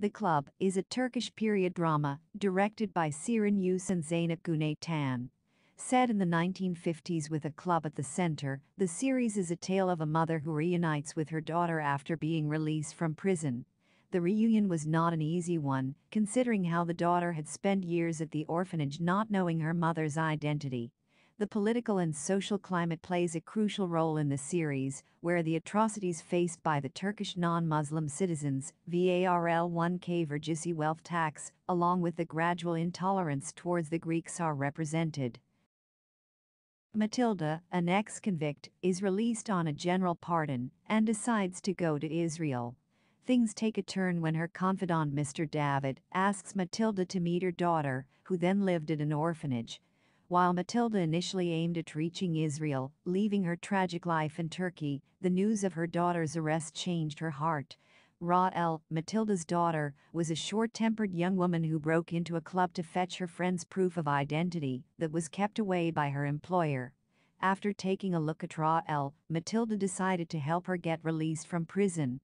The Club is a Turkish period drama directed by Seren Yüce and Zeynep Günay Tan. Set in the 1950s with a club at the center, the series is a tale of a mother who reunites with her daughter after being released from prison. The reunion was not an easy one, considering how the daughter had spent years at the orphanage not knowing her mother's identity. The political and social climate plays a crucial role in the series, where the atrocities faced by the Turkish non-Muslim citizens, Varlık Vergisi wealth tax, along with the gradual intolerance towards the Greeks are represented. Matilda, an ex-convict, is released on a general pardon and decides to go to Israel. Things take a turn when her confidant Mr. David asks Matilda to meet her daughter, who then lived at an orphanage. While Matilda initially aimed at reaching Israel, leaving her tragic life in Turkey, the news of her daughter's arrest changed her heart. Raşel, Matilda's daughter, was a short-tempered young woman who broke into a club to fetch her friend's proof of identity that was kept away by her employer. After taking a look at Raşel, Matilda decided to help her get released from prison.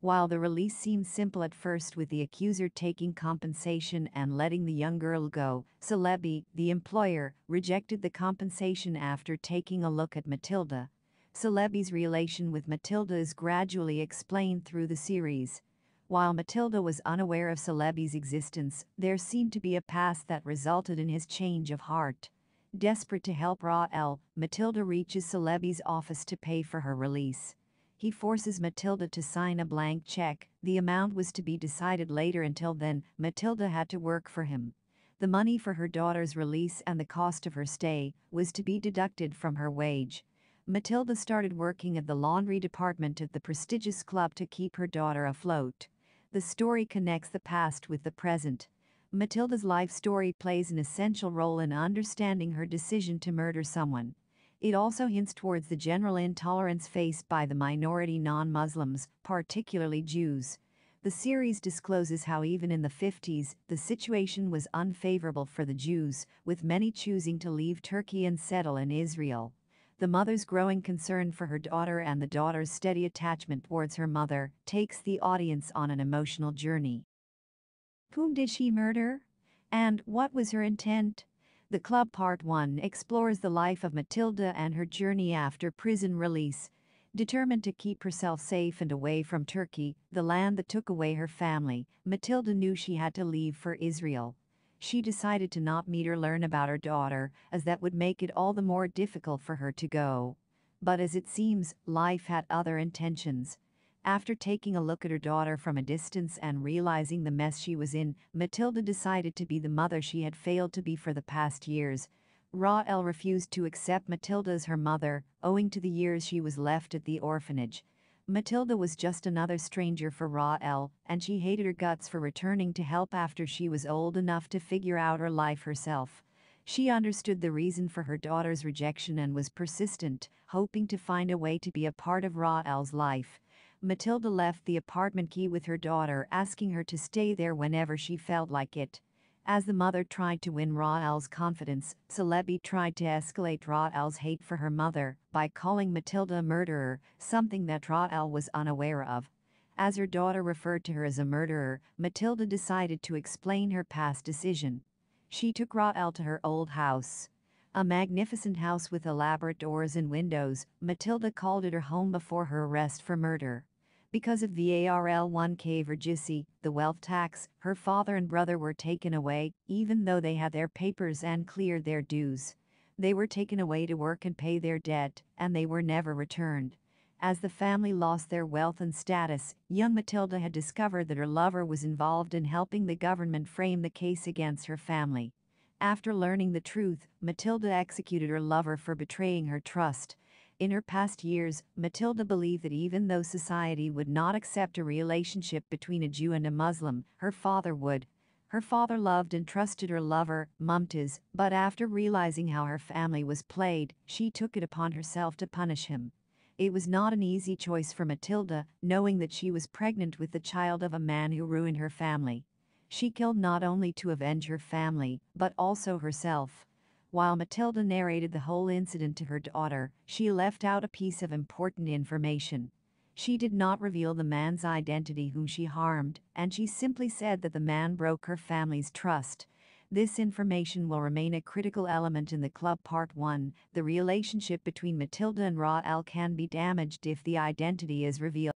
While the release seemed simple at first with the accuser taking compensation and letting the young girl go, Celebi, the employer, rejected the compensation after taking a look at Matilda. Celebi's relation with Matilda is gradually explained through the series. While Matilda was unaware of Celebi's existence, there seemed to be a past that resulted in his change of heart. Desperate to help Raşel, Matilda reaches Celebi's office to pay for her release he forces Matilda to sign a blank check. The amount was to be decided later until then, Matilda had to work for him. The money for her daughter's release and the cost of her stay was to be deducted from her wage. Matilda started working at the laundry department of the prestigious club to keep her daughter afloat. The story connects the past with the present. Matilda's life story plays an essential role in understanding her decision to murder someone. It also hints towards the general intolerance faced by the minority non-Muslims, particularly Jews. The series discloses how even in the 50s, the situation was unfavorable for the Jews, with many choosing to leave Turkey and settle in Israel. The mother's growing concern for her daughter and the daughter's steady attachment towards her mother takes the audience on an emotional journey. Whom did she murder? And what was her intent? The Club Part 1 explores the life of Matilda and her journey after prison release. Determined to keep herself safe and away from Turkey, the land that took away her family, Matilda knew she had to leave for Israel. She decided to not meet or learn about her daughter, as that would make it all the more difficult for her to go. But as it seems, life had other intentions. After taking a look at her daughter from a distance and realizing the mess she was in, Matilda decided to be the mother she had failed to be for the past years. Raşel refused to accept Matilda as her mother, owing to the years she was left at the orphanage. Matilda was just another stranger for Raşel, and she hated her guts for returning to help after she was old enough to figure out her life herself. She understood the reason for her daughter's rejection and was persistent, hoping to find a way to be a part of Raşel's life. Matilda left the apartment key with her daughter asking her to stay there whenever she felt like it. As the mother tried to win Raşel's confidence, Celebi tried to escalate Raşel's hate for her mother by calling Matilda a murderer, something that Raşel was unaware of. As her daughter referred to her as a murderer, Matilda decided to explain her past decision. She took Raşel to her old house. A magnificent house with elaborate doors and windows, Matilda called it her home before her arrest for murder. Because of Varlık Vergisi, the wealth tax, her father and brother were taken away, even though they had their papers and cleared their dues. They were taken away to work and pay their debt, and they were never returned. As the family lost their wealth and status, young Matilda had discovered that her lover was involved in helping the government frame the case against her family. After learning the truth, Matilda executed her lover for betraying her trust. In her past years, Matilda believed that even though society would not accept a relationship between a Jew and a Muslim, her father would. Her father loved and trusted her lover, Mumtaz, but after realizing how her family was played, she took it upon herself to punish him. It was not an easy choice for Matilda, knowing that she was pregnant with the child of a man who ruined her family. She killed not only to avenge her family, but also herself. While Matilda narrated the whole incident to her daughter, she left out a piece of important information. She did not reveal the man's identity whom she harmed, and she simply said that the man broke her family's trust. This information will remain a critical element in the club part 1. The relationship between Matilda and Raşel can be damaged if the identity is revealed.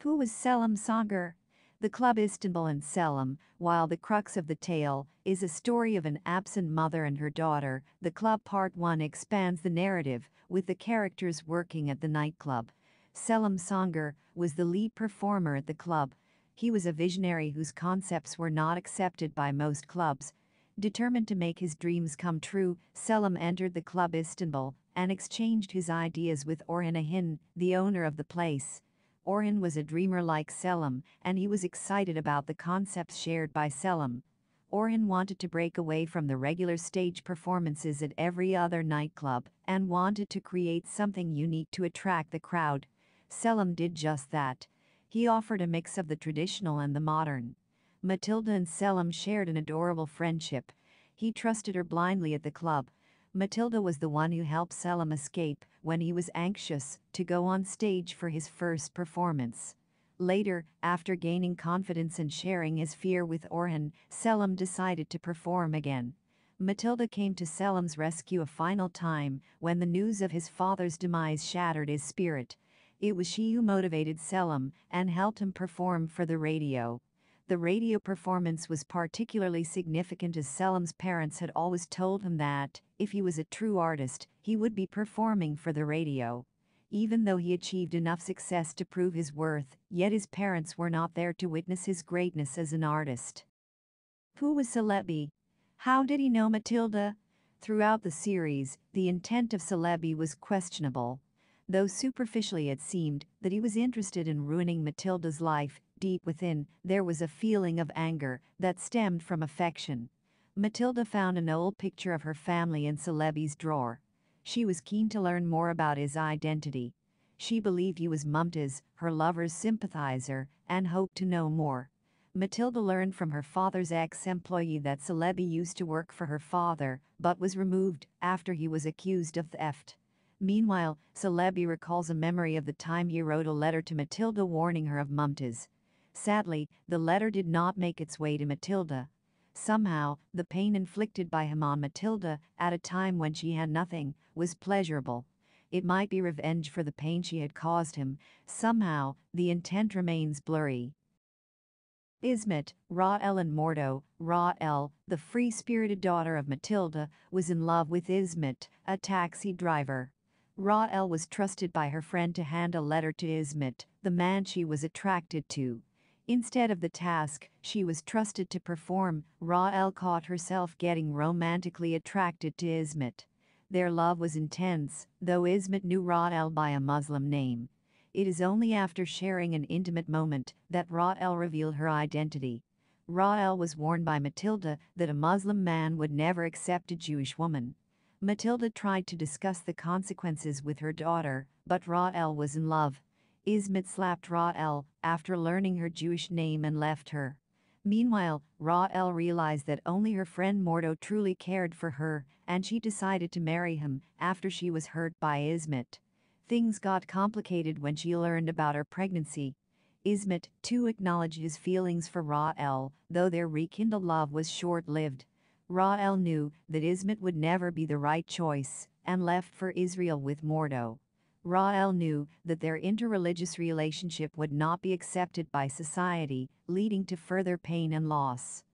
Who was Selim Songür? The Club Istanbul and Selim, while the crux of the tale is a story of an absent mother and her daughter, the Club Part 1 expands the narrative, with the characters working at the nightclub. Selim Songür was the lead performer at the club. He was a visionary whose concepts were not accepted by most clubs. Determined to make his dreams come true, Selim entered the Club Istanbul and exchanged his ideas with Orhan Şahin, the owner of the place. Orhan was a dreamer like Selim, and he was excited about the concepts shared by Selim. Orhan wanted to break away from the regular stage performances at every other nightclub and wanted to create something unique to attract the crowd. Selim did just that. He offered a mix of the traditional and the modern. Matilda and Selim shared an adorable friendship. He trusted her blindly at the club, Matilda was the one who helped Selim escape when he was anxious to go on stage for his first performance. Later, after gaining confidence and sharing his fear with Orhan, Selim decided to perform again. Matilda came to Selim's rescue a final time when the news of his father's demise shattered his spirit. It was she who motivated Selim and helped him perform for the radio. The radio performance was particularly significant as Selim's parents had always told him that, if he was a true artist, he would be performing for the radio. Even though he achieved enough success to prove his worth, yet his parents were not there to witness his greatness as an artist. Who was Celebi? How did he know Matilda? Throughout the series, the intent of Celebi was questionable. Though superficially it seemed that he was interested in ruining Matilda's life, Deep within, there was a feeling of anger that stemmed from affection. Matilda found an old picture of her family in Celebi's drawer. She was keen to learn more about his identity. She believed he was Mumtaz, her lover's sympathizer, and hoped to know more. Matilda learned from her father's ex-employee that Celebi used to work for her father, but was removed after he was accused of theft. Meanwhile, Celebi recalls a memory of the time he wrote a letter to Matilda warning her of Mumtaz. Sadly, the letter did not make its way to Matilda. Somehow, the pain inflicted by him on Matilda, at a time when she had nothing, was pleasurable. It might be revenge for the pain she had caused him. Somehow, the intent remains blurry. Ismet, Raşel and Mordo, Raşel, the free-spirited daughter of Matilda, was in love with Ismet, a taxi driver. Raşel was trusted by her friend to hand a letter to Ismet, the man she was attracted to. Instead of the task she was trusted to perform, Raşel caught herself getting romantically attracted to Ismet. Their love was intense, though Ismet knew Raşel by a Muslim name. It is only after sharing an intimate moment that Raşel revealed her identity. Raşel was warned by Matilda that a Muslim man would never accept a Jewish woman. Matilda tried to discuss the consequences with her daughter, but Raşel was in love. Ismet slapped Raşel after learning her Jewish name and left her. Meanwhile, Raşel realized that only her friend Mordo truly cared for her, and she decided to marry him after she was hurt by Ismet. Things got complicated when she learned about her pregnancy. Ismet, too, acknowledged his feelings for Raşel, though their rekindled love was short-lived. Raşel knew that Ismet would never be the right choice, and left for Israel with Mordo. Raşel knew that their interreligious relationship would not be accepted by society, leading to further pain and loss.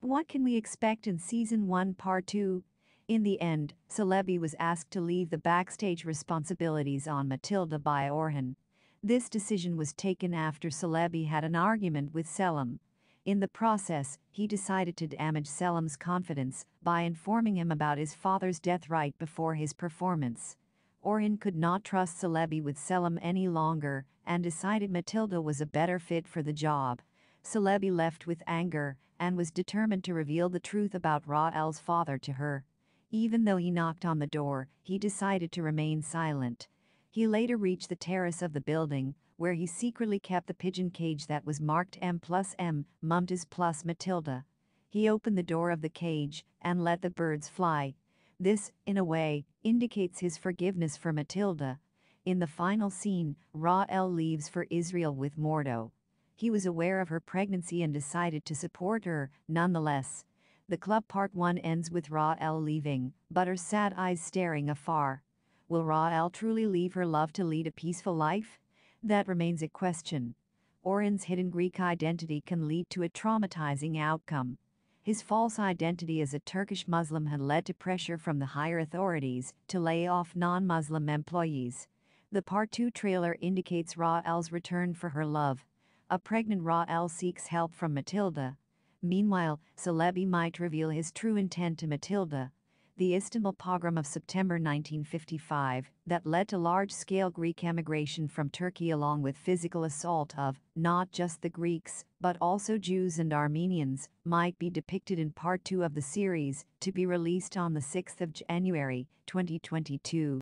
What can we expect in Season 1 Part 2? In the end, Celebi was asked to leave the backstage responsibilities on Matilda by Orhan. This decision was taken after Celebi had an argument with Selim. In the process, he decided to damage Selim's confidence by informing him about his father's death right before his performance. Orhan could not trust Celebi with Selim any longer and decided Matilda was a better fit for the job. Celebi left with anger and was determined to reveal the truth about Raşel's father to her. Even though he knocked on the door, he decided to remain silent. He later reached the terrace of the building, where he secretly kept the pigeon cage that was marked M plus M, Mumtaz plus Matilda. He opened the door of the cage and let the birds fly. This, in a way, indicates his forgiveness for Matilda. In the final scene, Raşel leaves for Israel with Mordo. He was aware of her pregnancy and decided to support her, nonetheless. The club part 1 ends with Raşel leaving, but her sad eyes staring afar. Will Raşel truly leave her love to lead a peaceful life? That remains a question. Orhan's hidden Greek identity can lead to a traumatizing outcome. His false identity as a Turkish Muslim had led to pressure from the higher authorities to lay off non Muslim employees. The Part 2 trailer indicates Raşel's return for her love. A pregnant Raşel seeks help from Matilda. Meanwhile, Celebi might reveal his true intent to Matilda, the Istanbul pogrom of September 1955 that led to large-scale Greek emigration from Turkey along with physical assault of not just the Greeks, but also Jews and Armenians, might be depicted in part 2 of the series, to be released on the 6th of January, 2022.